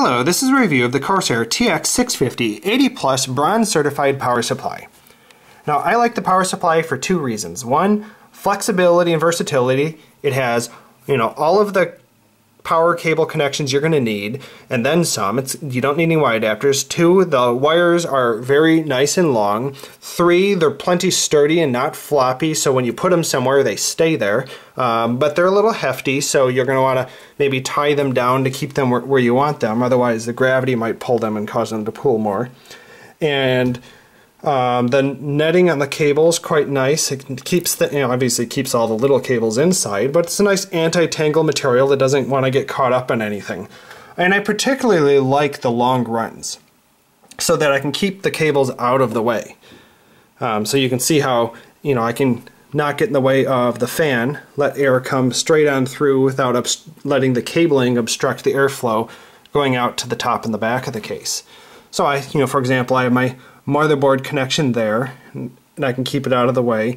Hello, this is a review of the Corsair TX650 80 Plus Bronze Certified Power Supply. Now, I like the power supply for two reasons. One, flexibility and versatility. It has, you know, all of the power cable connections you're going to need, and then some. It's You don't need any wire adapters. Two, the wires are very nice and long. Three, they're plenty sturdy and not floppy, so when you put them somewhere, they stay there. Um, but they're a little hefty, so you're going to want to maybe tie them down to keep them where, where you want them. Otherwise, the gravity might pull them and cause them to pull more. And um, the netting on the cable is quite nice. It keeps the, you know, obviously keeps all the little cables inside, but it's a nice anti-tangle material that doesn't want to get caught up in anything. And I particularly like the long runs so that I can keep the cables out of the way. Um, so you can see how, you know, I can not get in the way of the fan, let air come straight on through without letting the cabling obstruct the airflow going out to the top and the back of the case. So I, you know, for example, I have my motherboard connection there, and I can keep it out of the way.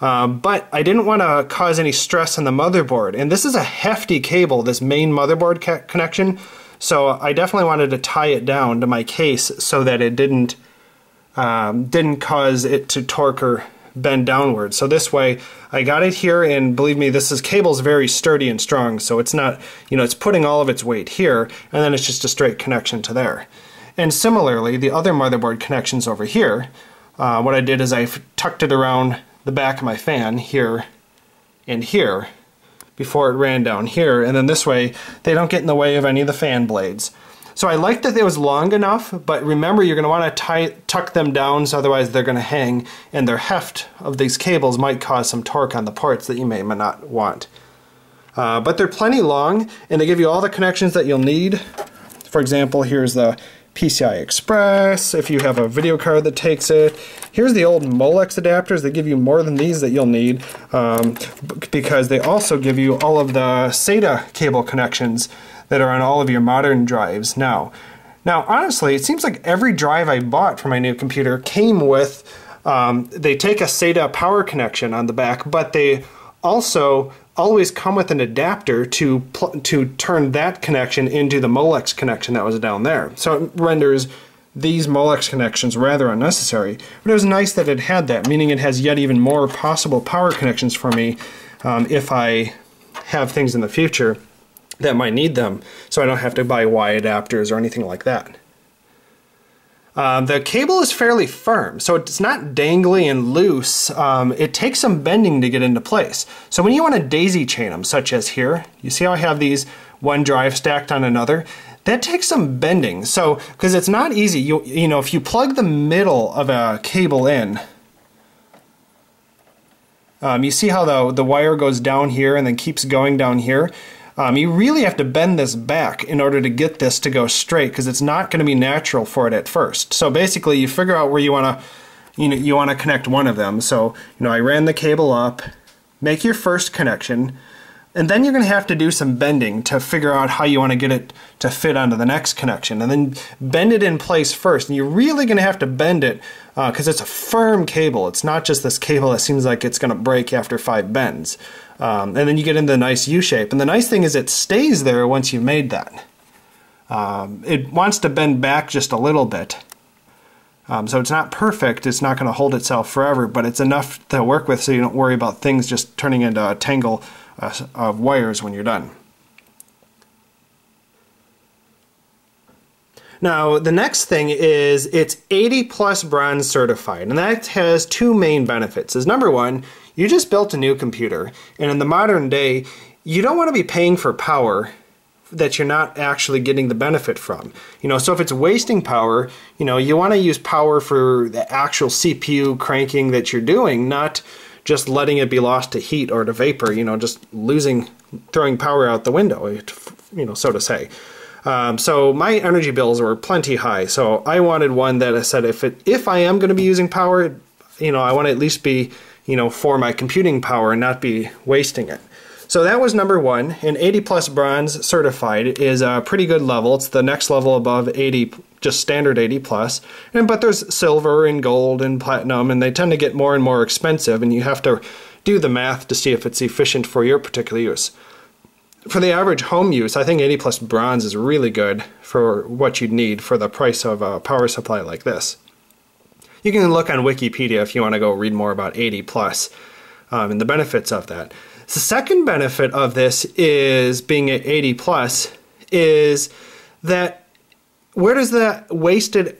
Um, but I didn't want to cause any stress on the motherboard. And this is a hefty cable, this main motherboard connection. So I definitely wanted to tie it down to my case so that it didn't um, didn't cause it to torque or bend downward. So this way, I got it here, and believe me, this is cable's very sturdy and strong. So it's not, you know, it's putting all of its weight here, and then it's just a straight connection to there. And similarly, the other motherboard connections over here, uh, what I did is I tucked it around the back of my fan here and here before it ran down here, and then this way they don't get in the way of any of the fan blades. So I like that it was long enough, but remember you're going to want to tuck them down so otherwise they're going to hang, and their heft of these cables might cause some torque on the ports that you may not want. Uh, but they're plenty long, and they give you all the connections that you'll need. For example, here's the PCI Express, if you have a video card that takes it. Here's the old Molex adapters. They give you more than these that you'll need um, because they also give you all of the SATA cable connections that are on all of your modern drives now. Now, honestly, it seems like every drive I bought for my new computer came with, um, they take a SATA power connection on the back, but they also always come with an adapter to to turn that connection into the Molex connection that was down there. So it renders these Molex connections rather unnecessary. But it was nice that it had that, meaning it has yet even more possible power connections for me um, if I have things in the future that might need them, so I don't have to buy Y adapters or anything like that. Um, the cable is fairly firm, so it's not dangly and loose. Um, it takes some bending to get into place. So when you want to daisy chain them, such as here, you see how I have these one drive stacked on another? That takes some bending. So, because it's not easy, you, you know, if you plug the middle of a cable in, um, you see how the, the wire goes down here and then keeps going down here? Um, you really have to bend this back in order to get this to go straight because it's not going to be natural for it at first. So basically you figure out where you want to you know you want to connect one of them. So, you know, I ran the cable up, make your first connection, and then you're going to have to do some bending to figure out how you want to get it to fit onto the next connection. And then bend it in place first. And you're really going to have to bend it because uh, it's a firm cable. It's not just this cable that seems like it's going to break after five bends. Um, and then you get into the nice U shape. And the nice thing is it stays there once you've made that. Um, it wants to bend back just a little bit. Um, so it's not perfect, it's not going to hold itself forever, but it's enough to work with so you don't worry about things just turning into a tangle uh, of wires when you're done. Now, the next thing is it's 80 plus bronze certified, and that has two main benefits. Is number one, you just built a new computer, and in the modern day, you don't want to be paying for power that you're not actually getting the benefit from. You know, so if it's wasting power, you know, you want to use power for the actual CPU cranking that you're doing, not just letting it be lost to heat or to vapor, you know, just losing, throwing power out the window, you know, so to say. Um, so my energy bills were plenty high. So I wanted one that I said if it if I am going to be using power, you know, I want to at least be you know for my computing power and not be wasting it. So that was number one, and 80 plus bronze certified is a pretty good level. It's the next level above 80, just standard 80 plus. And but there's silver and gold and platinum, and they tend to get more and more expensive, and you have to do the math to see if it's efficient for your particular use. for the average home use, I think 80 plus bronze is really good for what you'd need for the price of a power supply like this. You can look on Wikipedia if you want to go read more about 80 plus um, and the benefits of that. The second benefit of this is being at 80 plus is that where does that wasted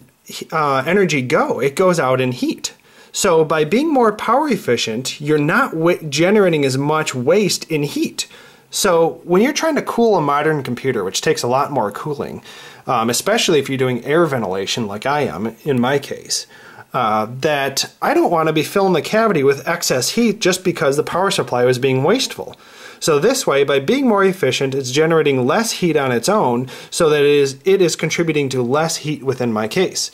uh, energy go? It goes out in heat. So by being more power efficient, you're not generating as much waste in heat. So when you're trying to cool a modern computer, which takes a lot more cooling, um, especially if you're doing air ventilation like I am in my case, uh, that I don't want to be filling the cavity with excess heat just because the power supply was being wasteful. So this way, by being more efficient, it's generating less heat on its own so that it is, it is contributing to less heat within my case.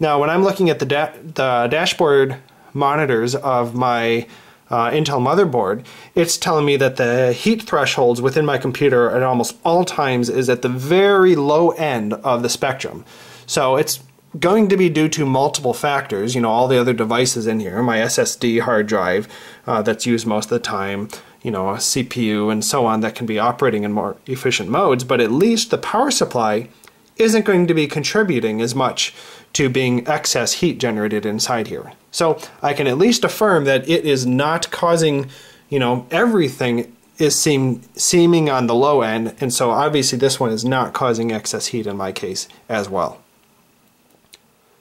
Now, when I'm looking at the, da the dashboard monitors of my uh, Intel motherboard, it's telling me that the heat thresholds within my computer at almost all times is at the very low end of the spectrum. So it's going to be due to multiple factors, you know, all the other devices in here, my SSD hard drive uh, that's used most of the time, you know, a CPU and so on that can be operating in more efficient modes, but at least the power supply isn't going to be contributing as much to being excess heat generated inside here. So I can at least affirm that it is not causing, you know, everything is seem, seeming on the low end, and so obviously this one is not causing excess heat in my case as well.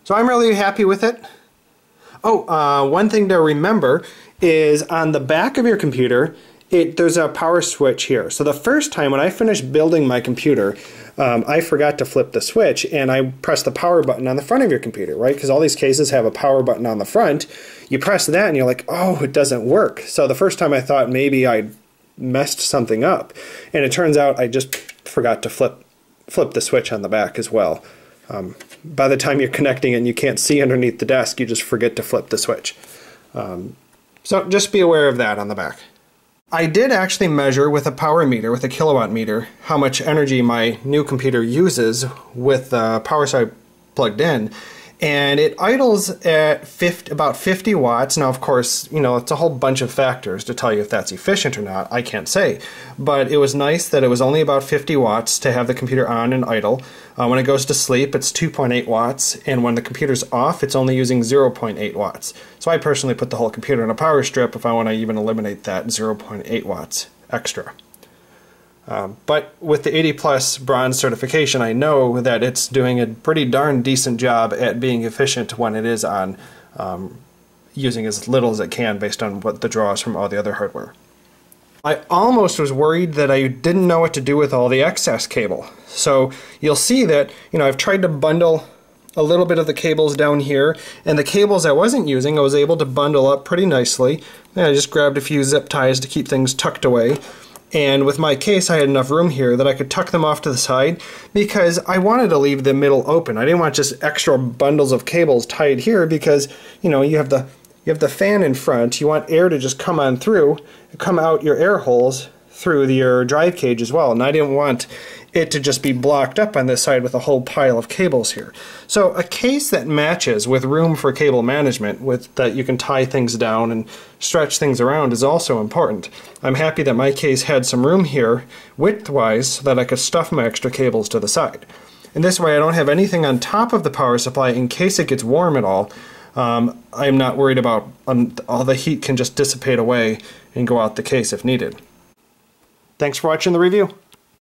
So I'm really happy with it. Oh, uh, one thing to remember is on the back of your computer, it, there's a power switch here. So the first time when I finished building my computer, um, I forgot to flip the switch and I pressed the power button on the front of your computer, right? Because all these cases have a power button on the front. You press that and you're like, oh, it doesn't work. So the first time I thought maybe I messed something up. And it turns out I just forgot to flip, flip the switch on the back as well. Um, by the time you're connecting and you can't see underneath the desk, you just forget to flip the switch. Um, so just be aware of that on the back. I did actually measure with a power meter, with a kilowatt meter, how much energy my new computer uses with the power supply plugged in and it idles at 50, about 50 watts. Now, of course, you know, it's a whole bunch of factors to tell you if that's efficient or not. I can't say. But it was nice that it was only about 50 watts to have the computer on and idle. Uh, when it goes to sleep, it's 2.8 watts, and when the computer's off, it's only using 0.8 watts. So I personally put the whole computer in a power strip if I want to even eliminate that 0.8 watts extra. Um, but with the 80 plus bronze certification, I know that it's doing a pretty darn decent job at being efficient when it is on um, using as little as it can based on what the draws from all the other hardware. I almost was worried that I didn't know what to do with all the excess cable. So you'll see that, you know, I've tried to bundle a little bit of the cables down here, and the cables I wasn't using I was able to bundle up pretty nicely. And I just grabbed a few zip ties to keep things tucked away. And with my case, I had enough room here that I could tuck them off to the side because I wanted to leave the middle open. I didn't want just extra bundles of cables tied here because, you know, you have the you have the fan in front. You want air to just come on through, come out your air holes through your drive cage as well. And I didn't want it to just be blocked up on this side with a whole pile of cables here. So a case that matches with room for cable management with that you can tie things down and stretch things around is also important. I'm happy that my case had some room here widthwise so that I could stuff my extra cables to the side. And this way I don't have anything on top of the power supply in case it gets warm at all. Um, I'm not worried about um, all the heat can just dissipate away and go out the case if needed. Thanks for watching the review.